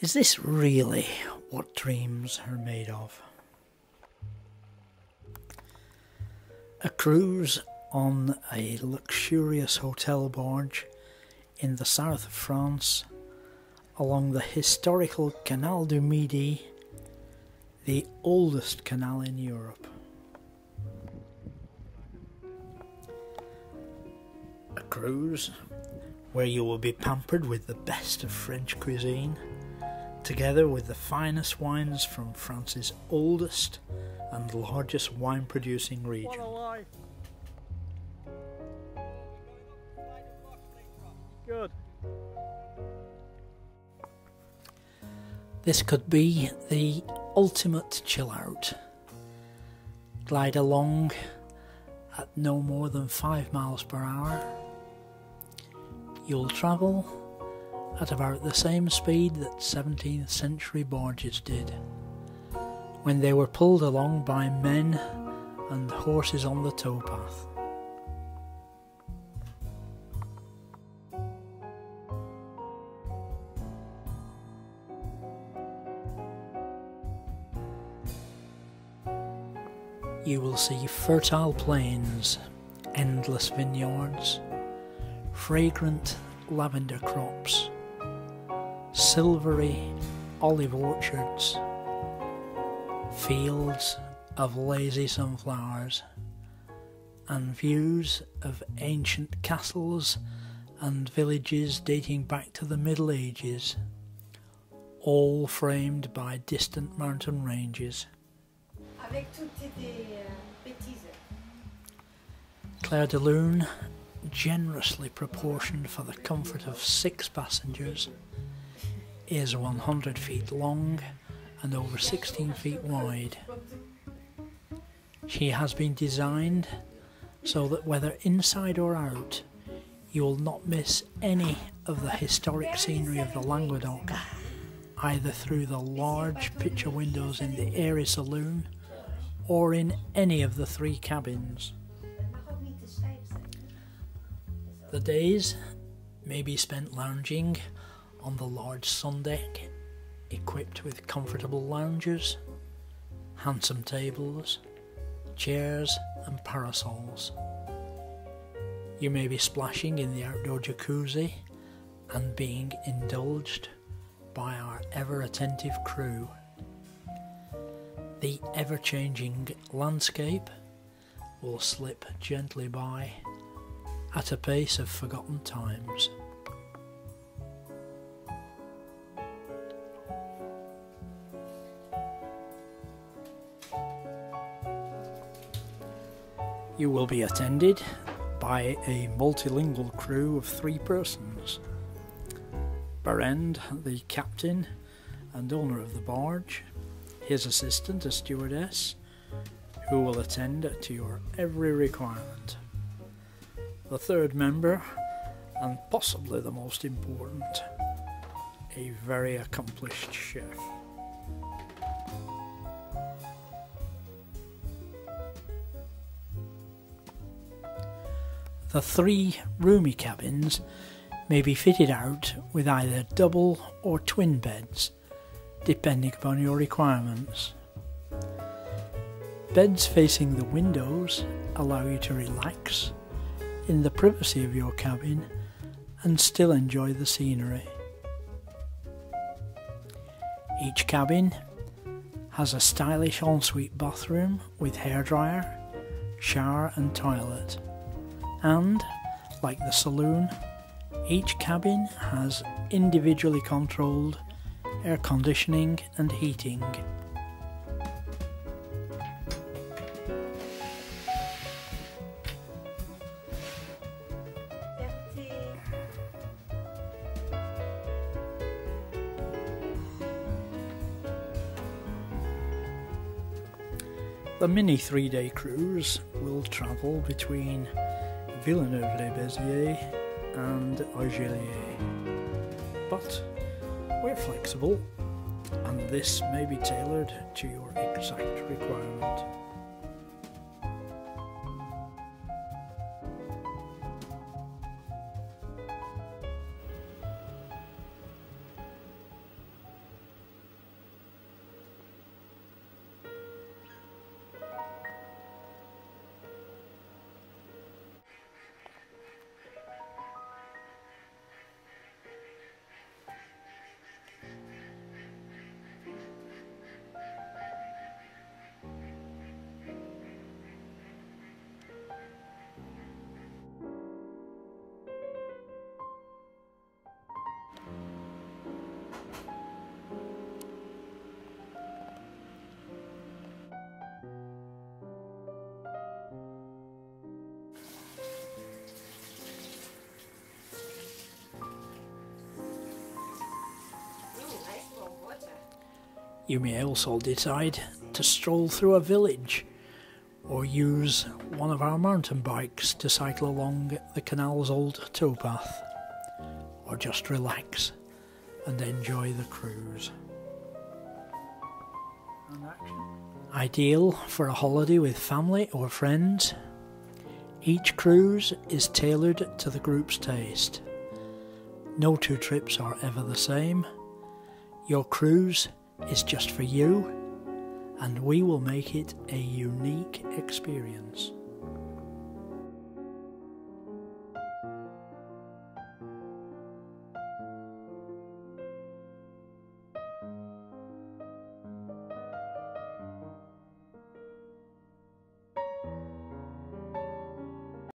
Is this really what dreams are made of? A cruise on a luxurious hotel barge in the south of France along the historical Canal du Midi, the oldest canal in Europe. A cruise where you will be pampered with the best of French cuisine, together with the finest wines from France's oldest and largest wine producing region. Good. This could be the ultimate chill out. Glide along at no more than 5 miles per hour. You'll travel at about the same speed that 17th century barges did when they were pulled along by men and horses on the towpath. You will see fertile plains, endless vineyards, fragrant lavender crops, silvery olive orchards, fields of lazy sunflowers, and views of ancient castles and villages dating back to the Middle Ages, all framed by distant mountain ranges. Avec toutes tes euh. Clair de Lune, generously proportioned for the comfort of six passengers, is 100 feet long and over 16 feet wide. She has been designed so that whether inside or out, you will not miss any of the historic scenery of the Languedoc, either through the large picture windows in the airy saloon or in any of the three cabins. The days may be spent lounging on the large sun deck, equipped with comfortable lounges, handsome tables, chairs, and parasols. You may be splashing in the outdoor jacuzzi and being indulged by our ever attentive crew. The ever changing landscape will slip gently by at a pace of forgotten times. You will be attended by a multilingual crew of three persons. Berend, the captain and owner of the barge, his assistant, a stewardess, who will attend to your every requirement. The third member, and possibly the most important, a very accomplished chef. The three roomy cabins may be fitted out with either double or twin beds, depending upon your requirements. Beds facing the windows allow you to relax in the privacy of your cabin and still enjoy the scenery. Each cabin has a stylish ensuite bathroom with hairdryer, shower, and toilet. And, like the saloon, each cabin has individually controlled air conditioning and heating. The mini three day cruise will travel between Villeneuve les Béziers and Argeliers. Eh? But we're flexible, and this may be tailored to your exact requirement. You may also decide to stroll through a village or use one of our mountain bikes to cycle along the canal's old towpath or just relax and enjoy the cruise. Ideal for a holiday with family or friends. Each cruise is tailored to the group's taste. No two trips are ever the same. Your cruise is just for you, and we will make it a unique experience.